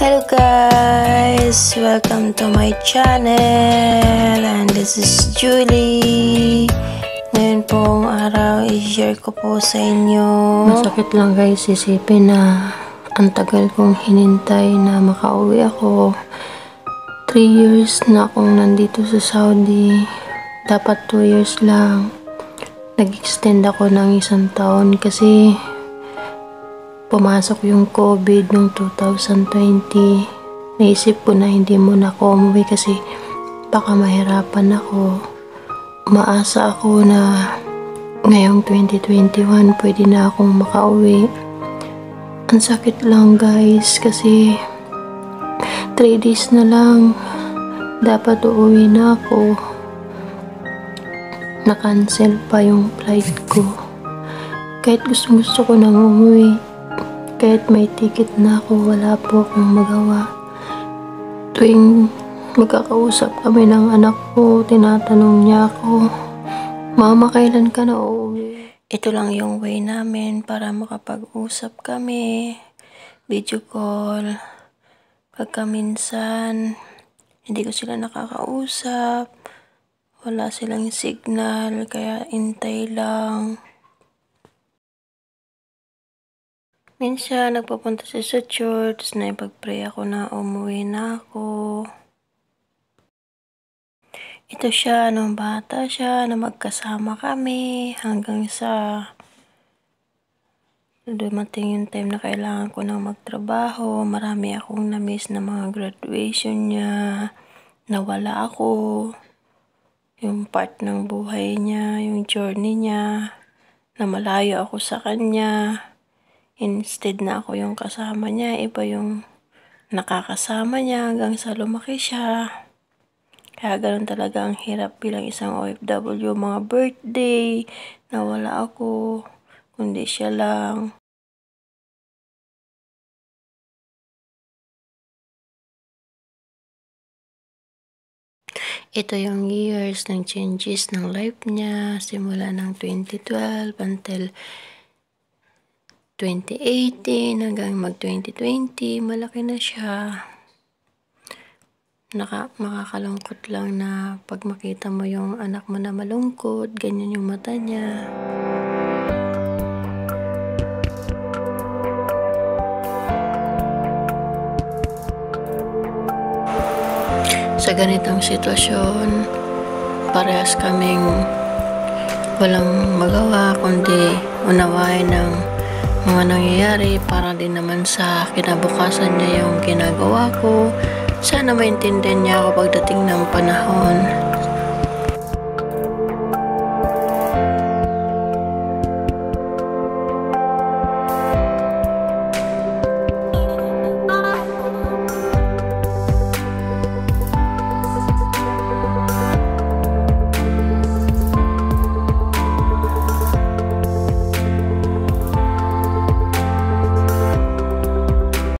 Hello guys! Welcome to my channel and this is Julie. Ngayon pong araw i-share ko po sa inyo. Masakit lang guys isipin na ang tagal kong hinintay na makauwi ako. 3 years na akong nandito sa Saudi. Dapat 2 years lang. Nag-extend ako ng isang taon kasi pumasok yung COVID noong 2020. Naisip ko na hindi muna ako umuwi kasi baka mahirapan ako. Umaasa ako na ngayong 2021 pwede na akong makauwi. Ang sakit lang guys kasi 3 days na lang dapat uuwi na ako. Na-cancel pa yung flight ko. Kahit gusto gusto ko nang umuwi, kahit may ticket na ako, wala po akong magawa. Tuwing magkakausap kami ng anak ko, tinatanong niya ako, Mama, kailan ka na uuwi? Ito lang yung way namin para makapag-usap kami. Video call. Pagka minsan, hindi ko sila nakakausap. Wala silang signal, kaya intay lang. Minsan, nagpapunta siya sa church na ipag-pray ako na umuwi na ako. Ito siya, nung bata siya, na magkasama kami hanggang sa dumating yung time na kailangan ko nang magtrabaho. Marami akong na-miss na mga graduation niya. Nawala ako. Yung part ng buhay niya, yung journey niya, na malayo ako sa kanya. Instead na ako yung kasama niya, iba yung nakakasama niya hanggang sa lumaki siya. Kaya ganun talaga ang hirap bilang isang OFW. Mga birthday, nawala ako, kundi siya lang. Ito yung years ng changes ng life niya, simula ng 2012 until 2018 hanggang mag 2020, malaki na siya. Naka, makakalungkot lang na pag makita mo yung anak mo na malungkot, ganyan yung mata niya. Sa ganitong sitwasyon, parehas kaming walang magawa kundi unawain ng mga nangyayari para din naman sa kinabukasan niya yung ginagawa ko. Sana maintindihan niya ako pagdating ng panahon.